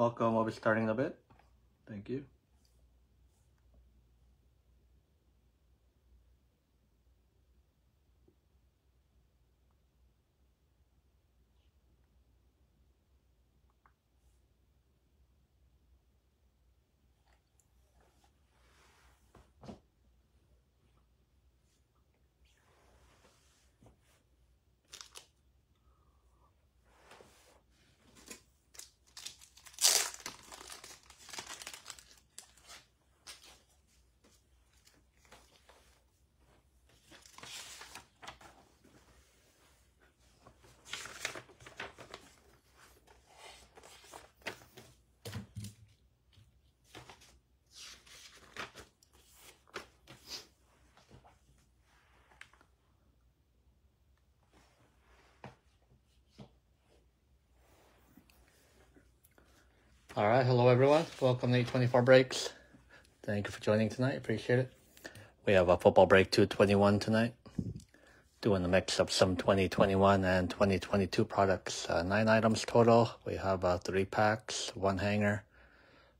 Welcome. We'll be starting in a bit. Thank you. All right, hello everyone. Welcome to 824 Breaks. Thank you for joining tonight. Appreciate it. We have a football break 221 tonight. Doing a mix of some 2021 and 2022 products. Uh, nine items total. We have uh, three packs, one hanger,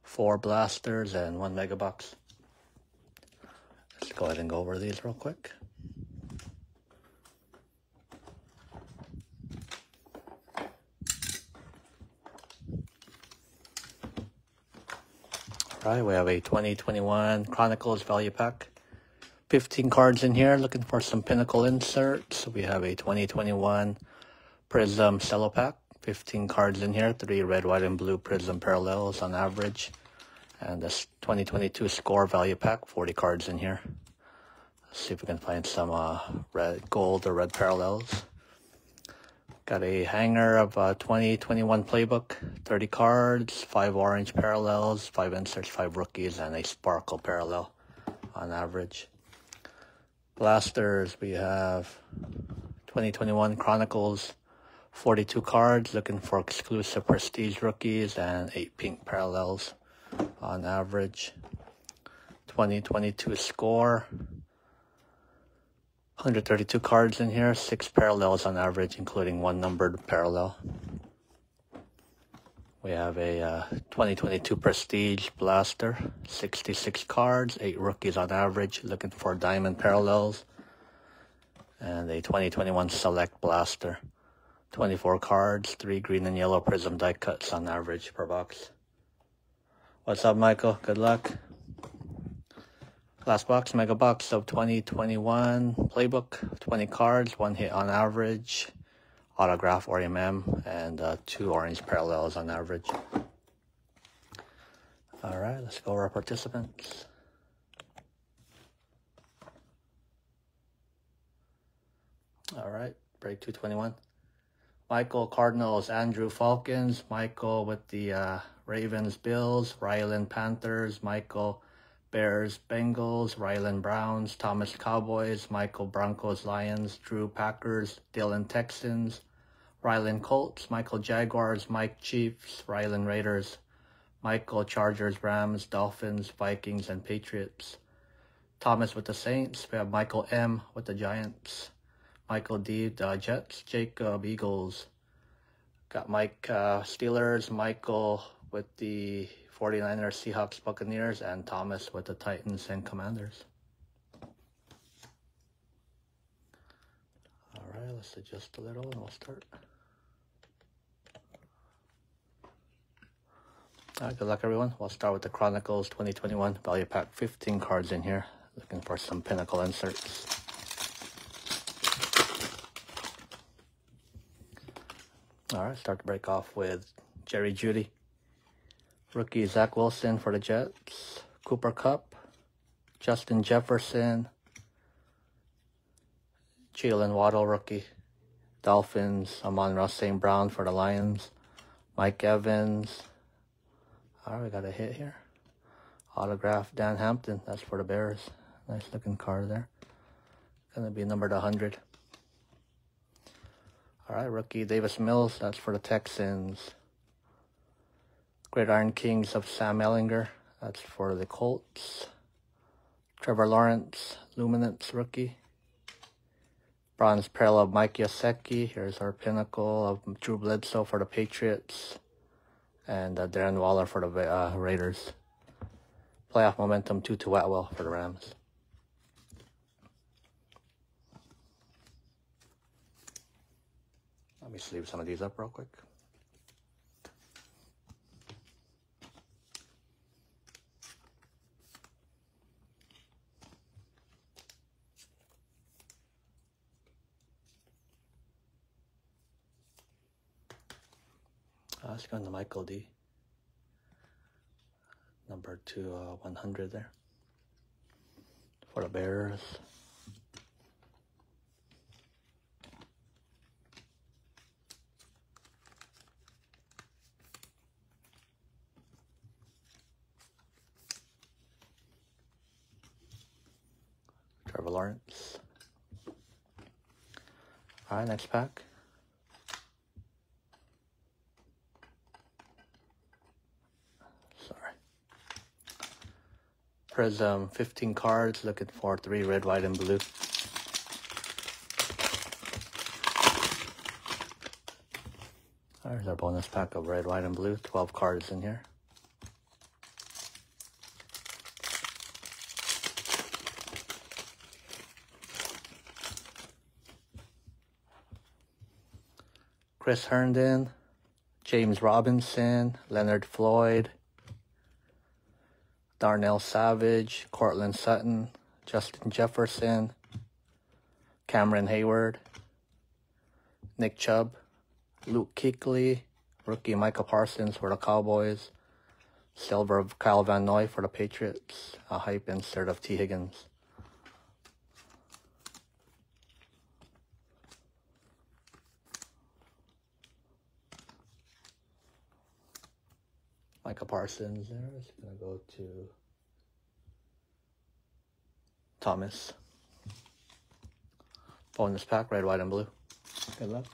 four blasters, and one mega box. Let's go ahead and go over these real quick. We have a 2021 Chronicles Value Pack. 15 cards in here, looking for some Pinnacle inserts. We have a 2021 Prizm Cello Pack. 15 cards in here, three red, white, and blue Prizm parallels on average. And this 2022 Score Value Pack, 40 cards in here. Let's see if we can find some uh, red, gold or red parallels. Got a hanger of a 2021 playbook, 30 cards, 5 orange parallels, 5 inserts, 5 rookies, and a sparkle parallel on average. Blasters, we have 2021 Chronicles, 42 cards, looking for exclusive prestige rookies, and 8 pink parallels on average. 2022 score, 132 cards in here, six parallels on average, including one numbered parallel. We have a uh, 2022 Prestige Blaster, 66 cards, eight rookies on average, looking for diamond parallels. And a 2021 Select Blaster, 24 cards, three green and yellow prism die cuts on average per box. What's up, Michael? Good luck. Last box, mega box of 2021 playbook, 20 cards, one hit on average, autograph or MM, and uh, two orange parallels on average. All right, let's go over our participants. All right, break 221. Michael Cardinals, Andrew Falcons, Michael with the uh, Ravens, Bills, Ryland Panthers, Michael Bears, Bengals, Ryland Browns, Thomas Cowboys, Michael Broncos, Lions, Drew Packers, Dylan Texans, Ryland Colts, Michael Jaguars, Mike Chiefs, Ryland Raiders, Michael Chargers, Rams, Dolphins, Vikings, and Patriots. Thomas with the Saints. We have Michael M with the Giants. Michael D, the Jets. Jacob, Eagles. Got Mike uh, Steelers. Michael with the 49ers, Seahawks, Buccaneers, and Thomas with the Titans and Commanders. All right, let's adjust a little and we'll start. All right, good luck everyone. We'll start with the Chronicles 2021 Value Pack 15 cards in here. Looking for some Pinnacle inserts. All right, start to break off with Jerry Jeudy. Rookie Zach Wilson for the Jets. Cooper Kupp. Justin Jefferson. Jalen Waddle rookie. Dolphins. Amon-Ra St. Brown for the Lions. Mike Evans. All right, we got a hit here. Autograph Dan Hampton. That's for the Bears. Nice looking card there. Gonna be numbered 100. All right, rookie Davis Mills. That's for the Texans. Gridiron Kings of Sam Ehlinger. That's for the Colts. Trevor Lawrence, Luminance rookie. Bronze parallel of Mike Gesicki. Here's our pinnacle of Drew Bledsoe for the Patriots. And uh, Darren Waller for the uh, Raiders. Playoff momentum, Tutu Atwell for the Rams. Let me sleeve some of these up real quick. Uh, let's go into Michael D. Number two, uh, 100 there. For the Bears. Trevor Lawrence. All right, next pack. Sorry. Prizm, um, 15 cards, looking for three red, white, and blue. There's our bonus pack of red, white, and blue. 12 cards in here. Chris Herndon, James Robinson, Leonard Floyd, Darnell Savage, Courtland Sutton, Justin Jefferson, Cameron Heyward, Nick Chubb, Luke Kuechly, rookie Michael Parsons for the Cowboys, silver Kyle Van Noy for the Patriots, a hype insert of T. Higgins. Micah Parsons there is going to go to Thomas. Bonus pack, red, white, and blue. Good luck.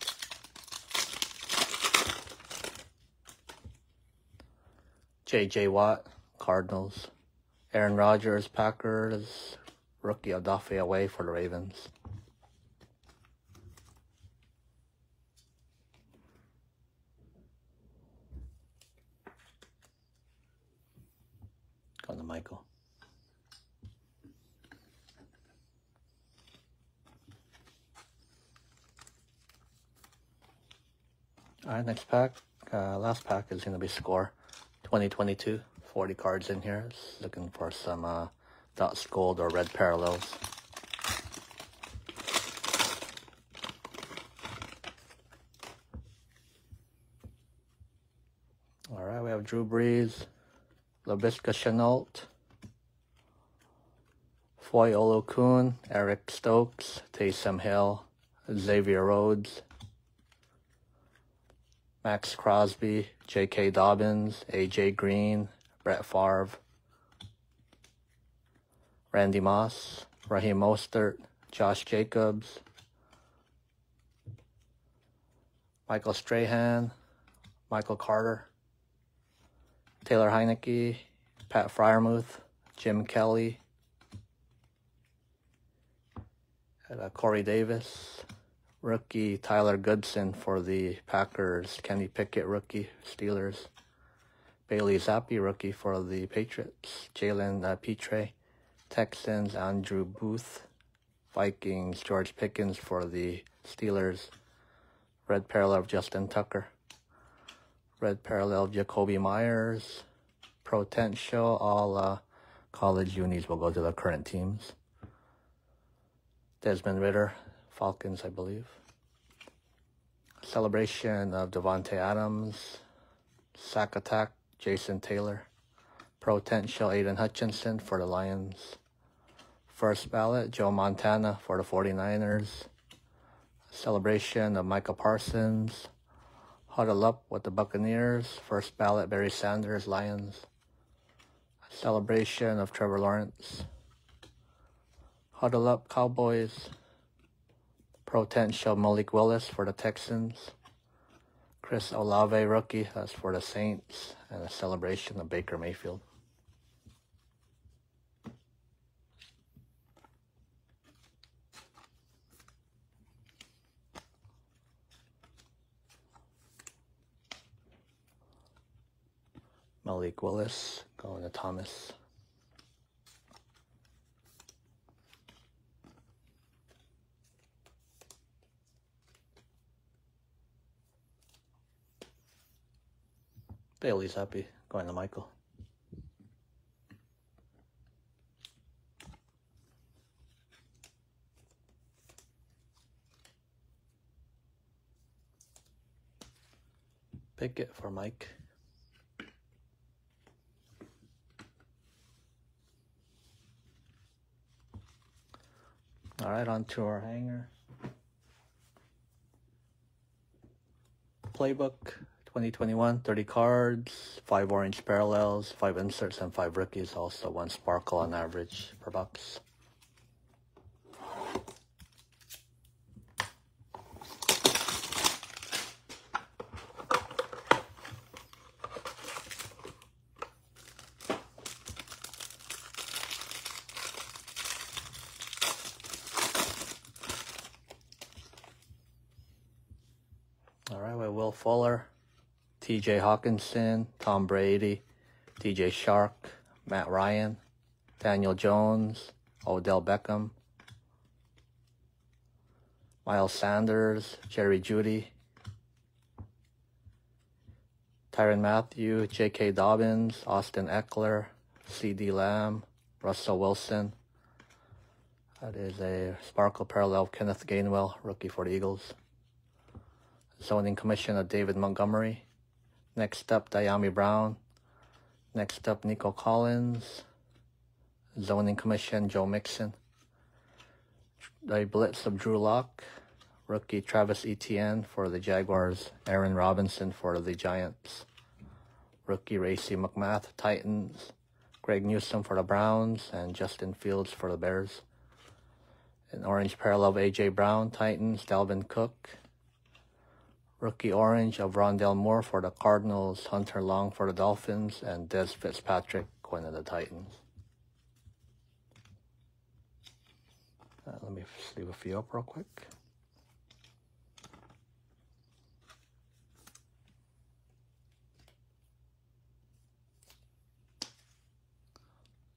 J.J. Watt, Cardinals. Aaron Rodgers, Packers. Rookie Odafe Oweh for the Ravens. Going to Michael. All right, next pack. Uh, last pack is going to be score 2022. 40 cards in here. Looking for some uh, dots gold or red parallels. All right, we have Drew Brees, Laviska Shenault, Foy Oluokun, Eric Stokes, Taysom Hill, Xavier Rhodes, Maxx Crosby, J.K. Dobbins, A.J. Green, Brett Favre, Randy Moss, Raheem Mostert, Josh Jacobs, Michael Strahan, Michael Carter, Taylor Heinicke, Pat Freiermuth, Jim Kelly, and, uh, Corey Davis, rookie Tyler Goodson for the Packers, Kenny Pickett rookie Steelers, Bailey Zappe rookie for the Patriots, Jalen uh, Pitre, Texans, Andrew Booth, Vikings, George Pickens for the Steelers, red parallel of Justin Tucker, red parallel of Jakobi Meyers, potential all uh, college unis will go to the current teams. Desmond Ridder, Falcons, I believe. Celebration of Davante Adams, sack attack, Jason Taylor, potential Aidan Hutchinson for the Lions. First ballot, Joe Montana for the 49ers. Celebration of Michael Parsons. Huddle up with the Buccaneers. First ballot, Barry Sanders, Lions. Celebration of Trevor Lawrence. Huddle up, Cowboys. Potential Malik Willis for the Texans. Chris Olave rookie, that's for the Saints. And a celebration of Baker Mayfield. Malik Willis going to Thomas. Bailey Zappe going to Michael. Pickett for Mike. All right, on to our hanger. Playbook 2021, 30 cards, 5 orange parallels, 5 inserts, and 5 rookies. Also, 1 sparkle on average per box. All right, we Will Fuller, TJ Hockenson, Tom Brady, DJ Chark, Matt Ryan, Daniel Jones, Odell Beckham, Miles Sanders, Jerry Jeudy, Tyrann Mathieu, J.K. Dobbins, Austin Ekeler, CeeDee Lamb, Russell Wilson. That is a Sparkle parallel of Kenneth Gainwell, rookie for the Eagles. Zoning Commission of David Montgomery. Next up, Dyami Brown. Next up, Nico Collins. Zoning Commission, Joe Mixon. The Blitz of Drew Lock. Rookie Travis Etienne for the Jaguars. Aaron Robinson for the Giants. Rookie Racey McMath, Titans. Greg Newsome for the Browns. And Justin Fields for the Bears. An orange parallel of A.J. Brown, Titans. Dalvin Cook. Rookie orange of Rondale Moore for the Cardinals, Hunter Long for the Dolphins, and Dez Fitzpatrick going to the Titans. Uh, let me leave a few up real quick.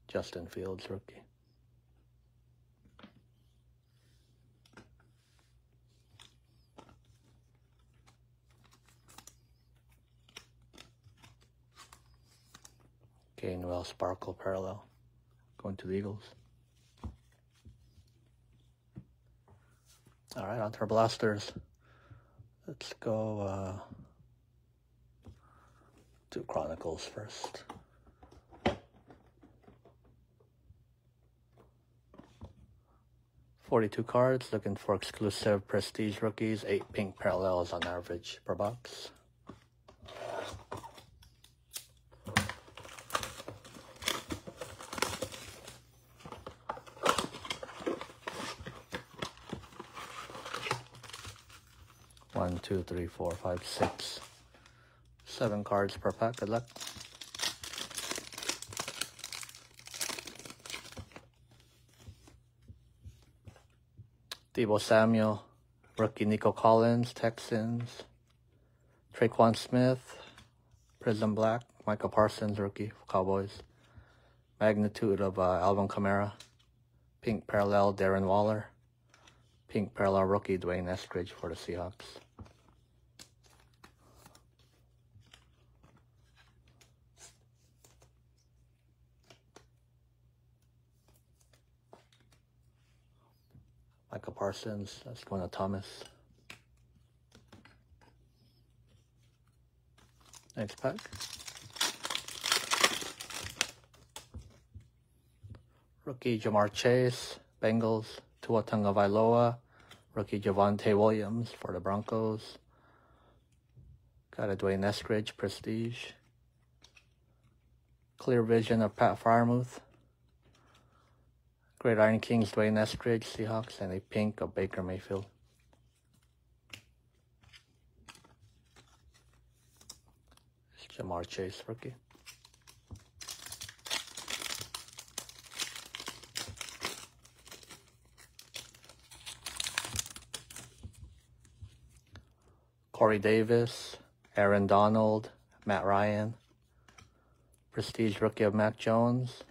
Justin Fields, rookie. Gainwell Sparkle Parallel. Going to the Eagles. All right, on to our blasters. Let's go uh, to Chronicles first. Forty-two cards, looking for exclusive prestige rookies. Eight pink parallels on average per box. One, two, three, four, five, six, seven cards per pack. Good luck. Deebo Samuel, rookie Nico Collins, Texans. Tre'Quan Smith, Prizm Black, Michael Parsons, rookie Cowboys. Magnitude of uh, Alvin Kamara. Pink parallel Darren Waller. Pink parallel rookie D'Wayne Eskridge for the Seahawks. Michael Parsons, that's going to Thomas. Next pack. Rookie Ja'Marr Chase, Bengals, Tua Tagovailoa, rookie Javonte Williams for the Broncos. Got a D'Wayne Eskridge, Prestige. Clear Vision of Pat Freiermuth. Gridiron Kings, D'Wayne Eskridge, Seahawks, and a pink of Baker Mayfield. It's Ja'Marr Chase, rookie. Corey Davis, Aaron Donald, Matt Ryan, Prestige rookie of Mac Jones.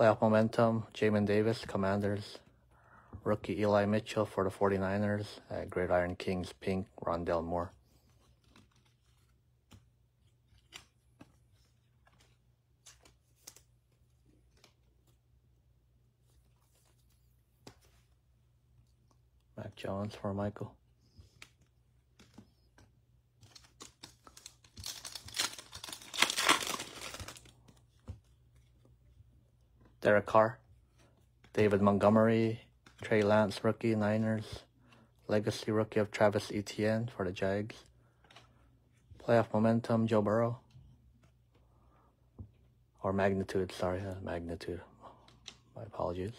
Playoff momentum, Jamin Davis, Commanders. Rookie Eli Mitchell for the 49ers. Uh, Iron Kings, pink, Rondale Moore. Mac Jones for Michael. Derek Carr, David Montgomery, Trey Lance, rookie, Niners, legacy rookie of Travis Etienne for the Jags, playoff momentum, Joe Burrow, or magnitude, sorry, uh, magnitude, my apologies.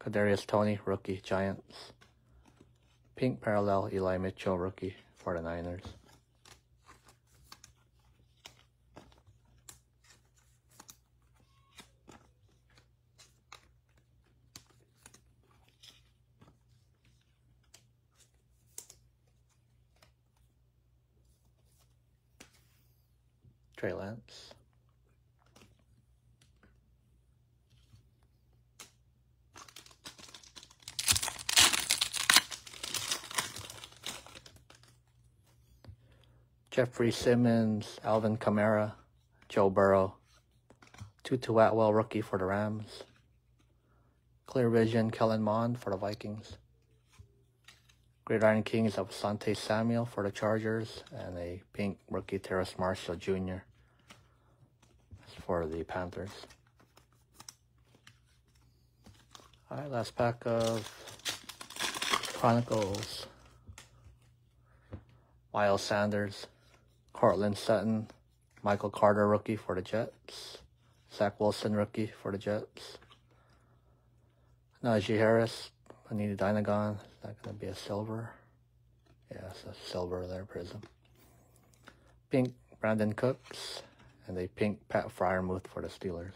Kadarius Toney, rookie, Giants, pink parallel, Eli Mitchell, rookie for the Niners. Trey Lance. Jeffrey Simmons, Alvin Kamara, Joe Burrow, Tutu Atwell, rookie for the Rams, Clear Vision, Kellen Mond for the Vikings, Gridiron Kings of Sante Samuel for the Chargers, and a pink rookie Terrace Marshall Jr. for the Panthers. All right, last pack of Chronicles. Miles Sanders, Courtland Sutton, Michael Carter rookie for the Jets, Zach Wilson rookie for the Jets, Najee Harris, Anita Dynagon. Is that going to be a silver? Yeah, it's a silver there, Prizm. Pink, Brandin Cooks. And a pink Pat Freiermuth for the Steelers.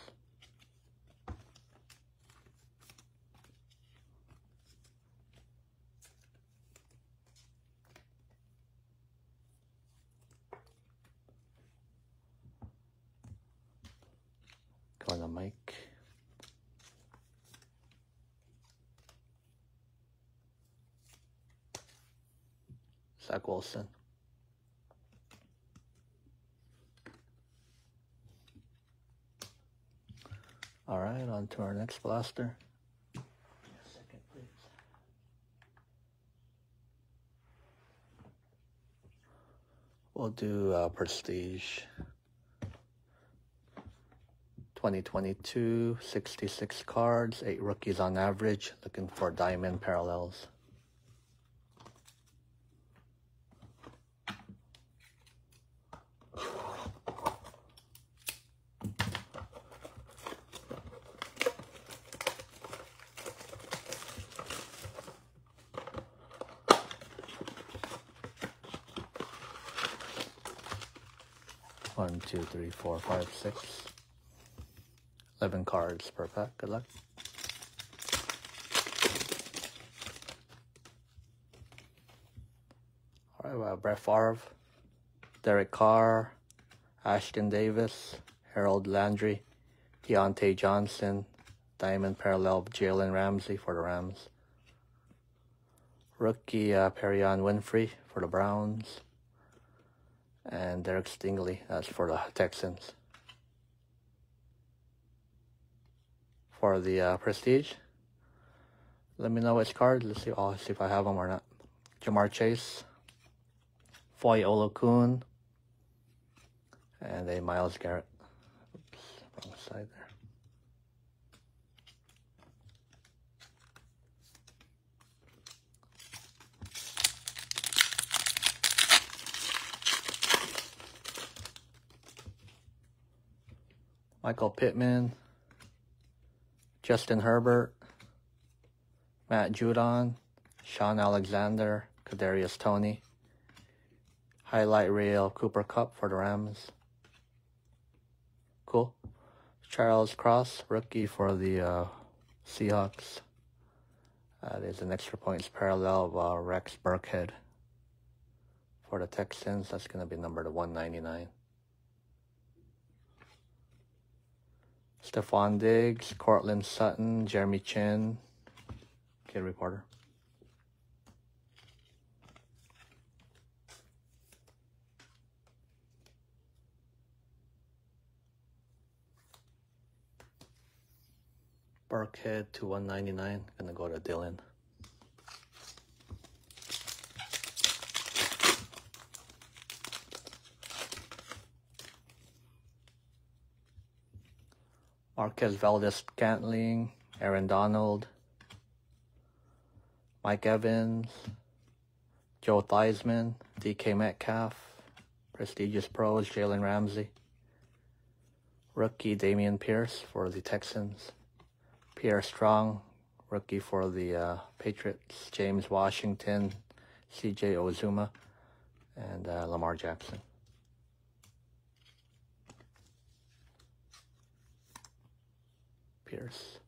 Going to Mike. Zach Wilson. All right, on to our next blaster. We'll do uh, Prestige. 2022, 66 cards, 8 rookies on average, looking for diamond parallels. One, two, three, five, six. 11 cards per pack. Good luck. All right, well, Brett Favre, Derek Carr, Ashton Davis, Harold Landry, Diontae Johnson, Diamond Parallel Jalen Ramsey for the Rams. Rookie uh, Perrion Winfrey for the Browns. And Derek Stingley, that's for the Texans. for the uh, Prestige. Let me know which card. Let's see. I'll see if I have them or not. Ja'Marr Chase, Foy Oluokun, and a Myles Garrett. Oops, wrong side there. Michael Pittman, Justin Herbert, Matt Judon, Shaun Alexander, Kadarius Toney. highlight reel Cooper Kupp for the Rams. Cool. Charles Cross, rookie for the uh, Seahawks. Uh, there's an extra points parallel of uh, Rex Burkhead for the Texans. That's going to be number to 199. Stefon Diggs, Courtland Sutton, Jeremy Chinn, Kid reporter. Burkhead to 199. Gonna go to Dylan. Marquez Valdes Scantling, Aaron Donald, Mike Evans, Joe Theismann, DK Metcalf, Prestigious Pros, Jalen Ramsey, rookie Dameon Pierce for the Texans, Pierre Strong, rookie for the uh, Patriots, James Washington, CJ Uzomah, and uh, Lamar Jackson. Pierce.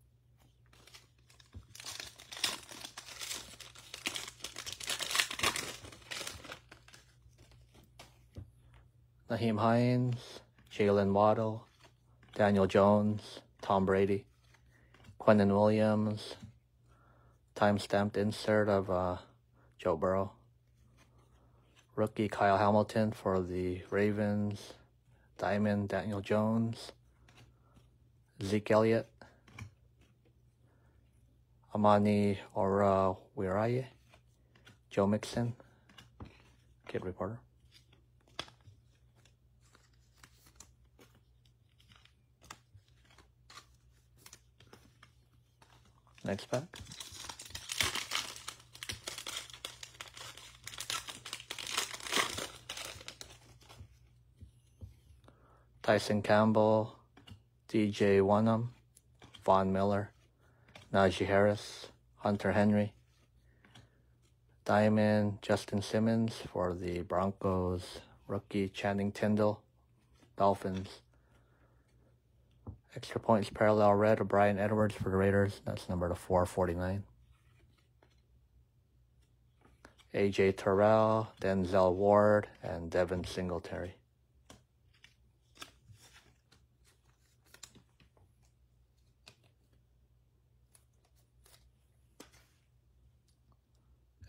Nyheim Hines, Jalen Waddle, Daniel Jones, Tom Brady, Quinnen Williams, time-stamped insert of uh, Joe Burrow, rookie Kyle Hamilton for the Ravens, Diamond Daniel Jones, Zeke Elliott, Amani or where are you, Joe Mixon, kid reporter. Next pack. Tyson Campbell, DJ Wonnum, Von Miller, Najee Harris, Hunter Henry, Diamond Justin Simmons for the Broncos, rookie Channing Tindall, Dolphins. Extra points parallel red of Bryan Edwards for the Raiders. That's number to 449. AJ Terrell, Denzel Ward, and Devin Singletary.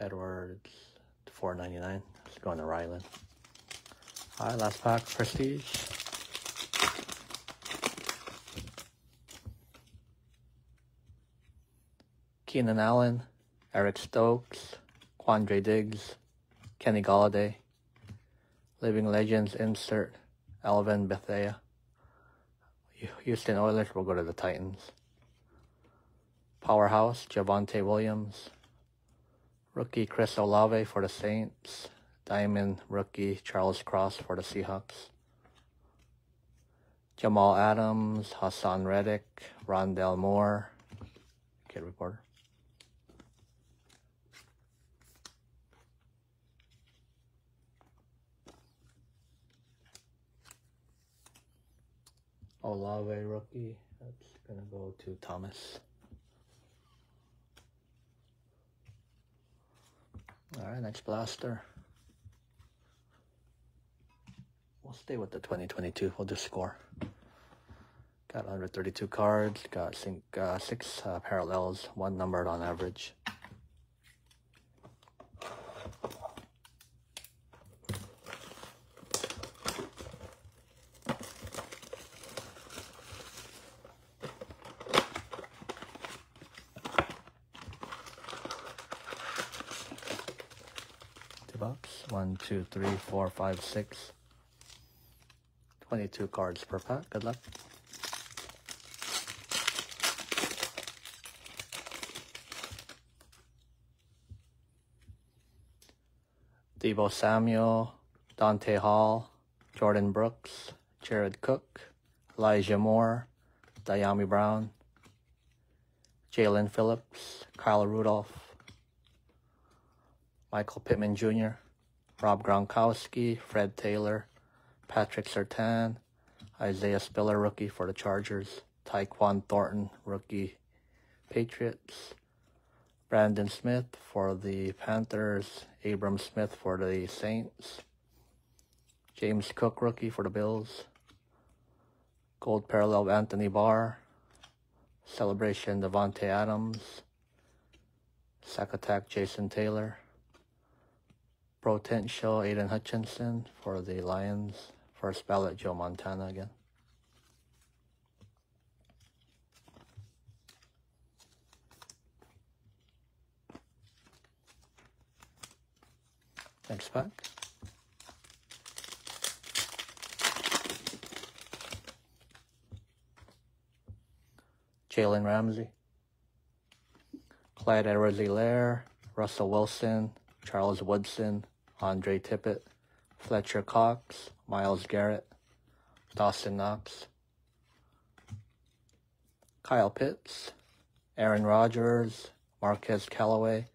Edwards, 499. Let's go on to Ryland. All right, last pack, Prestige. Keenan Allen, Eric Stokes, Quandre Diggs, Kenny Golladay, Living Legends insert, Alvin Bethea. Houston Oilers will go to the Titans. Powerhouse, Javonte Williams, Rookie Chris Olave for the Saints. Diamond rookie Charles Cross for the Seahawks. Jamal Adams, Haason Reddick, Rondale Moore. Kid reporter. Olave rookie. That's gonna go to Thomas. All right, next blaster. We'll stay with the 2022. We'll just score. Got 132 cards. Got uh, six uh, parallels, one numbered on average. box. One, two, three, four, five, six. 22 cards per pack. Good luck. Deebo Samuel, Dante Hall, Jordyn Brooks, Jared Cook, Elijah Moore, Dyami Brown, Jaelan Phillips, Kyle Rudolph, Michael Pittman Jr., Rob Gronkowski, Fred Taylor, Patrick Surtain, Isaiah Spiller, rookie for the Chargers, Tyquan Thornton, rookie Patriots, Brandon Smith for the Panthers, Abram Smith for the Saints, James Cook, rookie for the Bills, gold parallel Anthony Barr, Celebration Davante Adams. Sack Attack Jason Taylor. Potential Aidan Hutchinson for the Lions. First ballot Joe Montana again. Next pack. Jalen Ramsey. Clyde Edwards-Helaire, Russell Wilson, Charles Woodson, Andre Tippett, Fletcher Cox, Myles Garrett, Dawson Knox, Kyle Pitts, Aaron Rodgers, Marquez Callaway,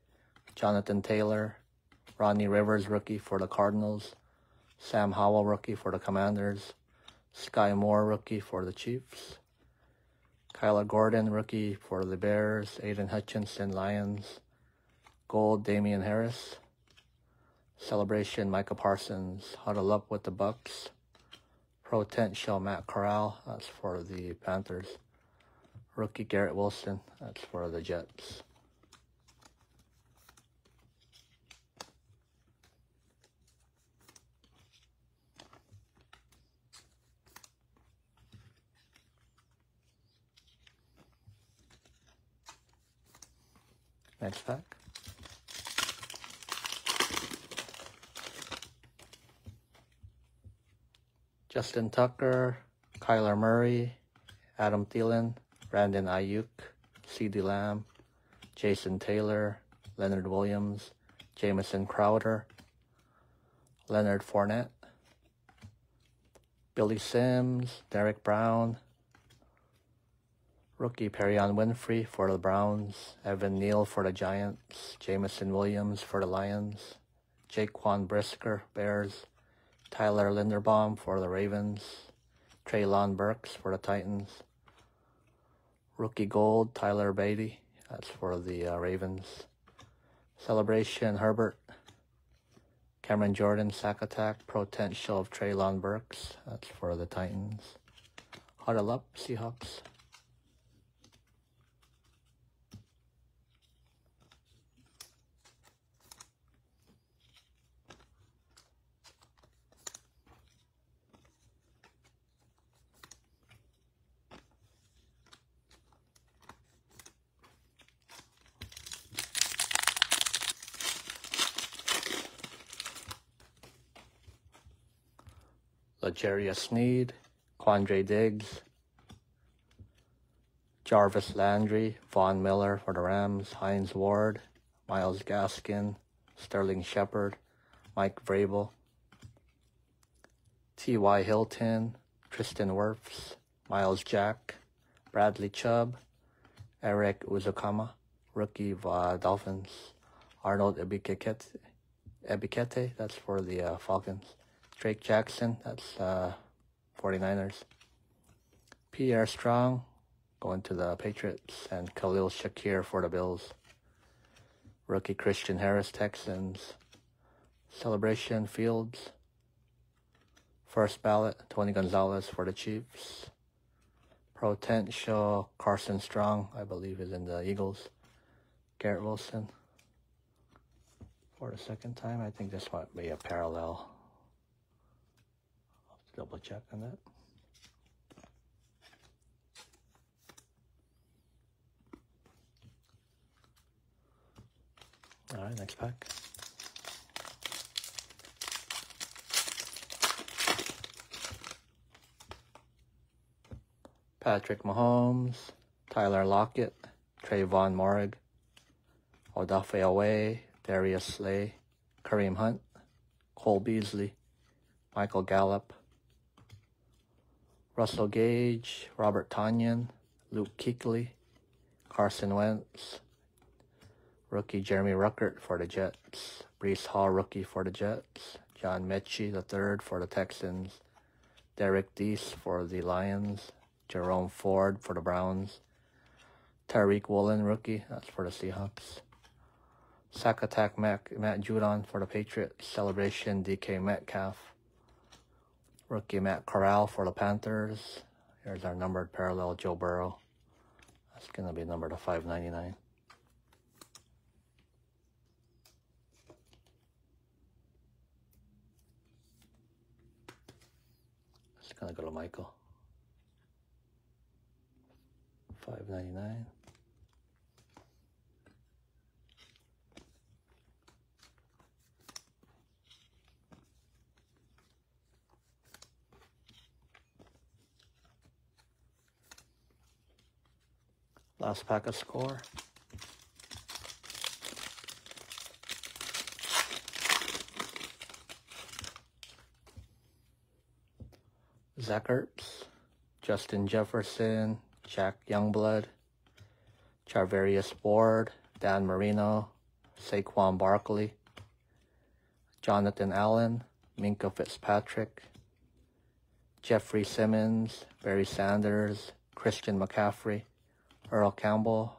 Jonathan Taylor, Rodney Rivers, rookie for the Cardinals, Sam Howell, rookie for the Commanders, Skyy Moore, rookie for the Chiefs, Kyler Gordon, rookie for the Bears. Aidan Hutchinson, Lions. Gold, Damien Harris. Celebration, Micah Parsons. Huddle up with the Bucks. Potential, Matt Corral. That's for the Panthers. Rookie, Garrett Wilson. That's for the Jets. Next pack. Justin Tucker, Kyler Murray, Adam Thielen, Brandon Aiyuk, CeeDee Lamb, Jason Taylor, Leonard Williams, Jamison Crowder, Leonard Fournette, Billy Sims, Derek Brown, Rookie Perrion Winfrey for the Browns, Evan Neal for the Giants, Jameson Williams for the Lions, Jaquan Brisker, Bears, Tyler Linderbaum for the Ravens, Treylon Burks for the Titans, Rookie Gold, Tyler Badie. that's for the uh, Ravens, Celebration Herbert, Cameron Jordan, Sack Attack, Potential of Treylon Burks, that's for the Titans, Huddle Up, Seahawks. L'Jarius Sneed, Quandre Diggs, Jarvis Landry, Von Miller for the Rams, Hines Ward, Myles Gaskin, Sterling Shepard, Mike Vrabel, T.Y. Hilton, Tristan Wirfs, Myles Jack, Bradley Chubb, Erik Ezukanma, rookie uh, Dolphins, Arnold Ebiketie, Ebiketie, that's for the uh, Falcons. Drake Jackson, that's uh, 49ers. Pierre Strong, going to the Patriots. And Khalil Shakir for the Bills. Rookie Christian Harris, Texans. Celebration Fields. First ballot, Tony Gonzalez for the Chiefs. Potential Carson Strong, I believe, is in the Eagles. Garrett Wilson for the second time. I think this might be a parallel double check on that. All right, next pack. Patrick Mahomes, Tyler Lockett, Tre'von Moehrig, Odafe Oweh, Darius Slay, Kareem Hunt, Cole Beasley, Michael Gallup, Russell Gage, Robert Tonyan, Luke Kuechly, Carson Wentz, rookie Jeremy Ruckert for the Jets, Breece Hall, rookie for the Jets, John Metchie III for the Texans, Derrick Deese for the Lions, Jerome Ford for the Browns, Tariq Woolen, rookie, that's for the Seahawks. Sack Attack Matt, Matt Judon for the Patriots, Celebration DK Metcalf, Rookie Matt Corral for the Panthers. Here's our numbered parallel, Joe Burrow. That's gonna be number to 599. It's gonna go to Michael. 599. Last pack of score. Zach Ertz, Justin Jefferson, Jack Youngblood, Charvarius Ward, Dan Marino, Saquon Barkley, Jonathan Allen, Minkah Fitzpatrick, Jeffrey Simmons, Barry Sanders, Christian McCaffrey, Earl Campbell,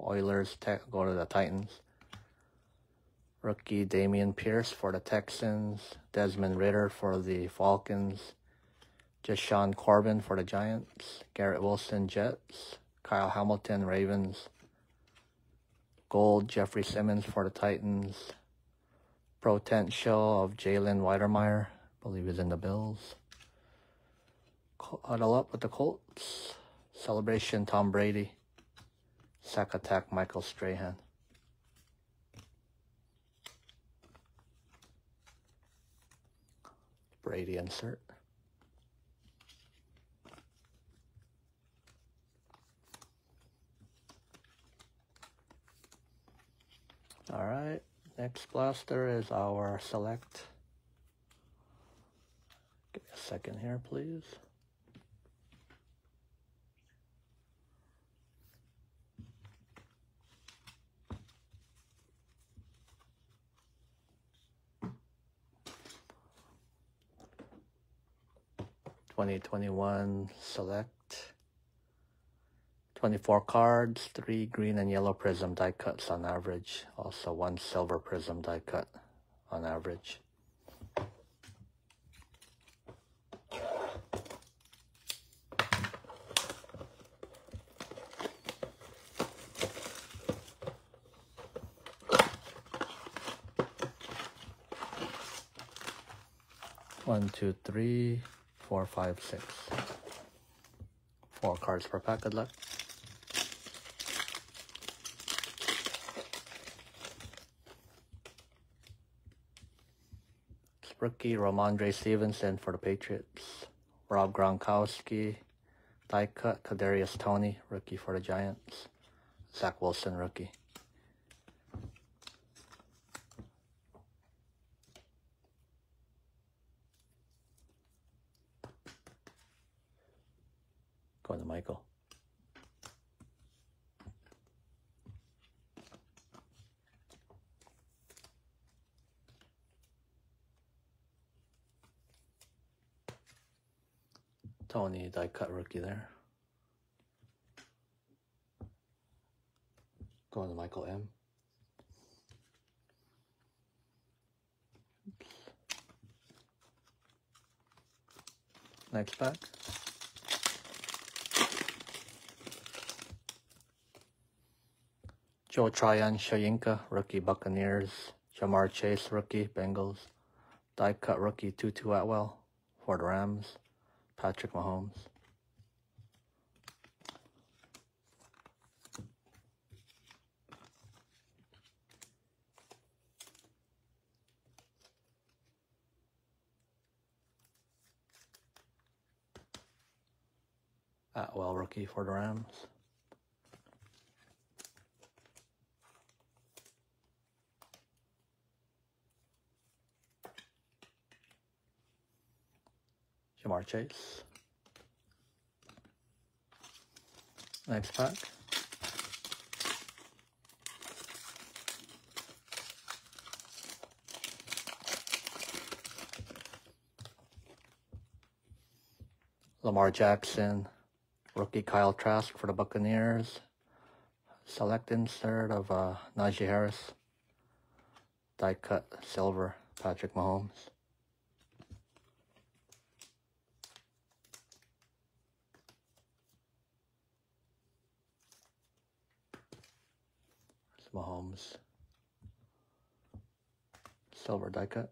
Oilers go to the Titans. Rookie Dameon Pierce for the Texans, Desmond Ridder for the Falcons, Jashaun Corbin for the Giants, Garrett Wilson Jets, Kyle Hamilton Ravens, Gold Jeffrey Simmons for the Titans, Potential of Jalen Wydermyer, I believe he's in the Bills. Huddle up with the Colts. Celebration Tom Brady. Sack attack Michael Strahan. Brady insert. All right, next blaster is our select. Give me a second here, please. Twenty twenty one select. 24 cards, 3 green and yellow Prizm die cuts on average. Also 1 silver Prizm die cut on average. One, two, three, four, five, six. Four cards per pack. Good luck. Rookie Rhamondre Stevenson for the Patriots. Rob Gronkowski. Die cut Kadarius Toney, rookie for the Giants. Zach Wilson, rookie. Going to Michael. Toney die cut rookie there. Going to Michael M. Next pack. Joe Tryon-Shoyinka, rookie Buccaneers. Ja'Marr Chase, rookie Bengals. Die cut rookie Tutu Atwell for the Rams. Patrick Mahomes. Rookie for the Rams. Ja'Marr Chase. Next pack. Lamar Jackson, rookie Kyle Trask for the Buccaneers. Select insert of uh, Najee Harris. Die cut silver Patrick Mahomes. Mahomes. Silver die cut.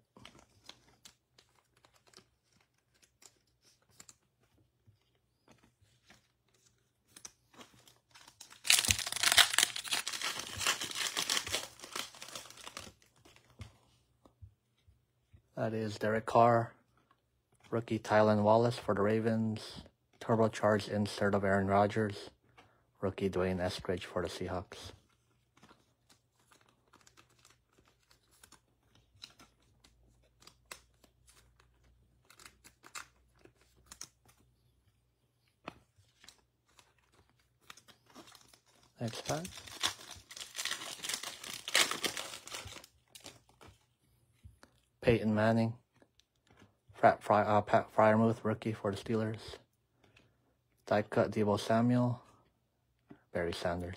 That is Derek Carr, rookie Tylan Wallace for the Ravens, turbocharged insert of Aaron Rodgers, rookie D'Wayne Eskridge for the Seahawks. Next pack. Peyton Manning. Frat Fry, uh, Pat Freiermuth, rookie for the Steelers. Die cut Deebo Samuel. Barry Sanders.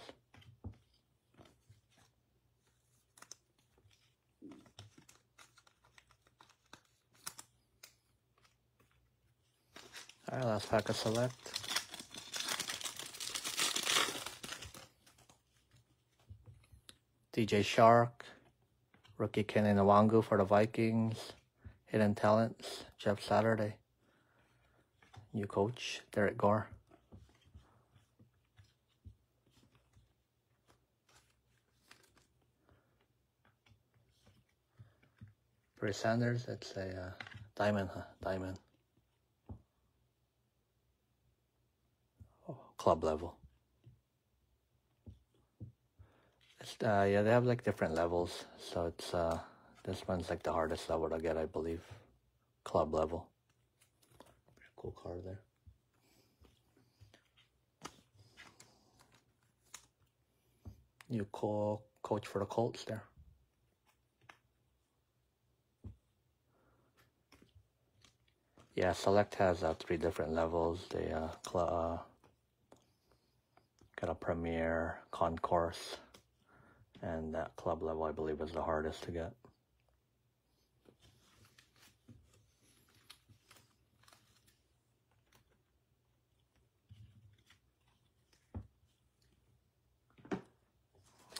All right, last pack of select. DJ Chark, rookie Kene Nwangwu for the Vikings, hidden talents, Jeff Saturday, new coach, Derek Gore. Barry Sanders, it's a uh, diamond, huh? Diamond. Oh, club level. It's, uh, yeah, they have like different levels. So it's, uh, this one's like the hardest level to get, I believe. Club level. Pretty cool card there. New co coach for the Colts there. Yeah, Select has uh, three different levels. They uh, uh, got a Premier, Concourse, and that club level I believe is the hardest to get.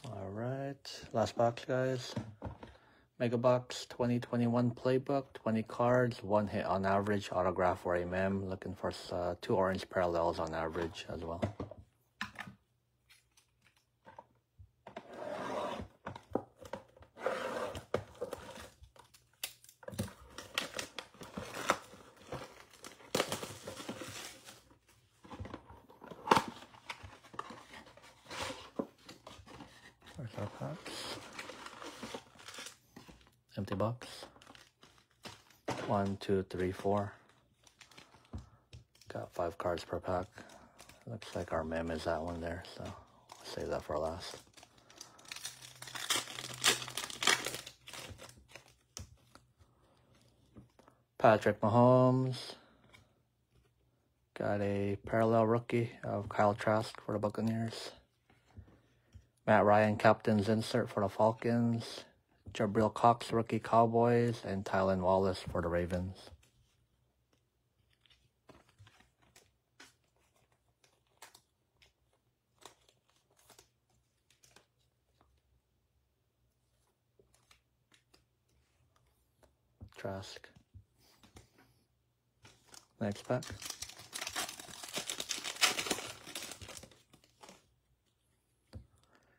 All right, last box, guys. Mega Box 2021 Playbook, 20 cards, one hit on average, autograph or a mem. Looking for uh, two orange parallels on average as well. Where's our packs? Empty box. One, two, three, four. Got five cards per pack. Looks like our mem is that one there, so I'll save that for last. Patrick Mahomes. Got a parallel rookie of Kyle Trask for the Buccaneers. Matt Ryan, captain's insert for the Falcons. Jabril Cox, rookie Cowboys. And Tylan Wallace for the Ravens. Trask. Next pack.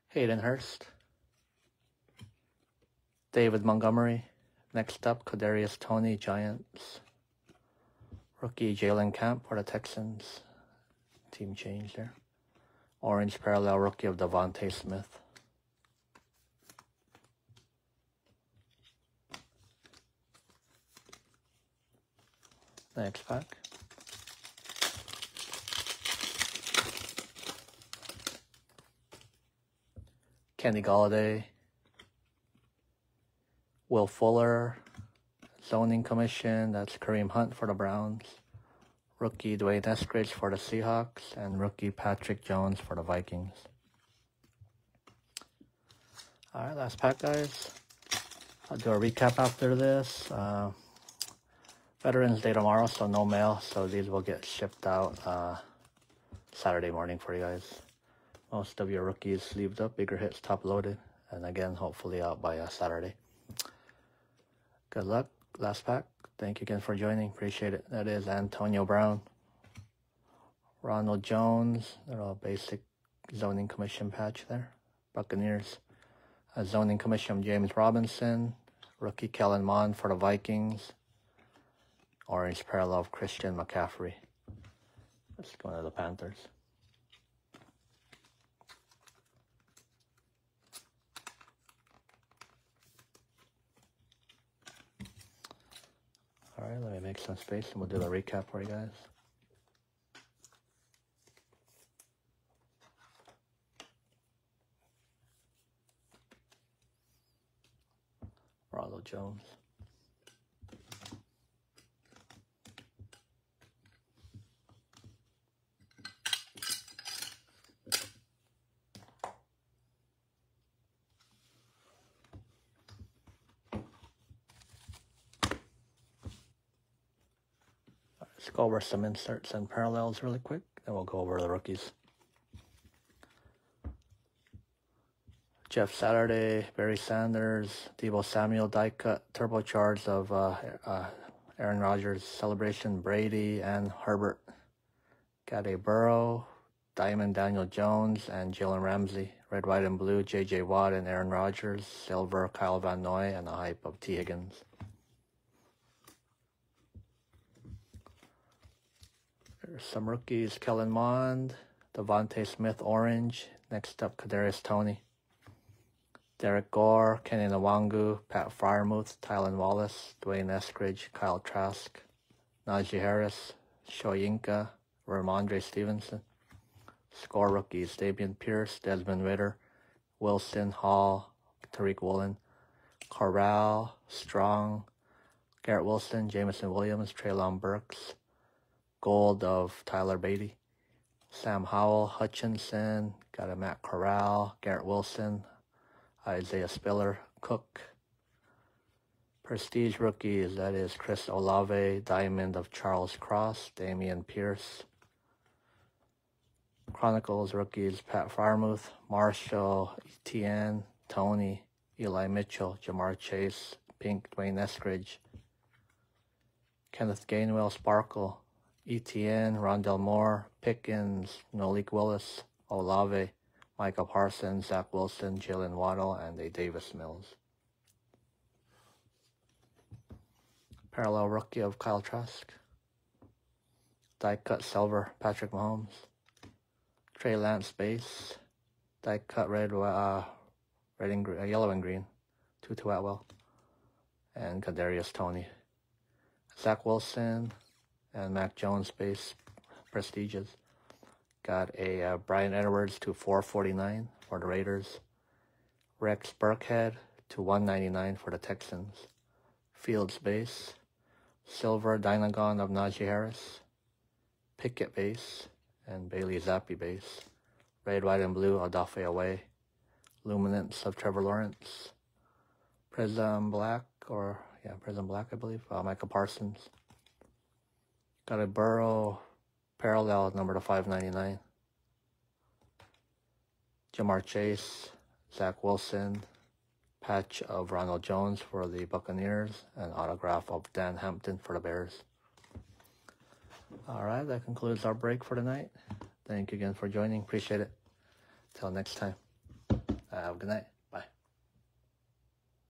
Hayden Hurst. David Montgomery. Next up, Kadarius Toney, Giants. Rookie Jalen Camp for the Texans. Team change there. Orange parallel rookie of DeVonta Smith. Next pack. Kenny Golladay, Will Fuller, Zoning Commission, that's Kareem Hunt for the Browns, rookie D'Wayne Eskridge for the Seahawks, and rookie Patrick Jones for the Vikings. All right, last pack, guys. I'll do a recap after this. Uh, Veterans Day tomorrow, so no mail, so these will get shipped out uh, Saturday morning for you guys. Most of your rookies sleeved up, bigger hits top loaded, And again, hopefully out by uh, Saturday. Good luck. Last pack. Thank you again for joining. Appreciate it. That is Antonio Brown. Ronald Jones. Little basic zoning commission patch there. Buccaneers. A zoning commission James Robinson. Rookie Kellen Mond for the Vikings. Orange parallel of Christian McCaffrey. Let's go to the Panthers. All right, let me make some space and we'll do the recap for you guys. Ronald Jones. Let's go over some inserts and parallels really quick, then we'll go over the rookies. Jeff Saturday, Barry Sanders, Deebo Samuel die cut, turbocharged of uh, uh, Aaron Rodgers celebration, Brady and Herbert. A Burrow, Diamond Daniel Jones, and Jalen Ramsey. Red, white, and blue, J.J. Watt and Aaron Rodgers. Silver, Kyle Van Noy, and the hype of Tee Higgins. Some rookies, Kellen Mond, DeVonta Smith, Orange. Next up, Kadarius Toney. Derek Gore, Kene Nwangwu, Pat Freiermuth, Tylan Wallace, D'Wayne Eskridge, Kyle Trask, Najee Harris, Shoyinka, Rhamondre Stevenson. Score rookies, Dameon Pierce, Desmond Ridder, Wilson, Hall, Tariq Woolen, Corral, Strong, Garrett Wilson, Jameson Williams, Treylon Burks, Gold of Tyler Badie, Sam Howell, Hutchinson, got a Matt Corral, Garrett Wilson, Isaiah Spiller, Cook. Prestige rookies, that is Chris Olave, Diamond of Charles Cross, Dameon Pierce. Chronicles rookies, Pat Freiermuth, Marshall, Etienne, Toney, Eli Mitchell, Ja'Marr Chase, Pink, D'Wayne Eskridge. Kenneth Gainwell, Sparkle, Etienne, Rondale Moore, Pickens, Malik Willis, Olave, Michael Parsons, Zach Wilson, Jalen Waddle, and a Davis Mills. Parallel rookie of Kyle Trask. Die cut silver, Patrick Mahomes. Trey Lance base. Die cut red, uh, red and green, uh, yellow and green. Tutu Atwell. And Kadarius Toney. Zach Wilson and Mac Jones base prestiges. Got a uh, Bryan Edwards to 449 for the Raiders. Rex Burkhead to 199 for the Texans. Fields base. Silver Dynagon of Najee Harris. Pickett base. And Bailey Zappe base. Red, white, and blue Odafe Oweh. Luminance of Trevor Lawrence. Prizm Black, or yeah, Prizm Black, I believe. Uh, Micah Parsons. Got a Burrow parallel number to 599. Ja'Marr Chase, Zach Wilson, patch of Ronald Jones for the Buccaneers, and autograph of Dan Hampton for the Bears. All right, that concludes our break for tonight. Thank you again for joining. Appreciate it. Till next time. Have a good night.